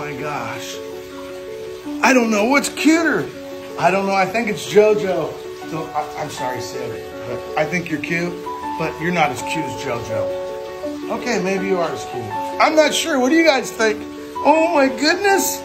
my gosh. I don't know what's cuter. I don't know. I think it's JoJo. So, I, am sorry, Sid, but I think you're cute, but you're not as cute as JoJo. Okay, maybe you are as cute. I'm not sure. What do you guys think? Oh my goodness.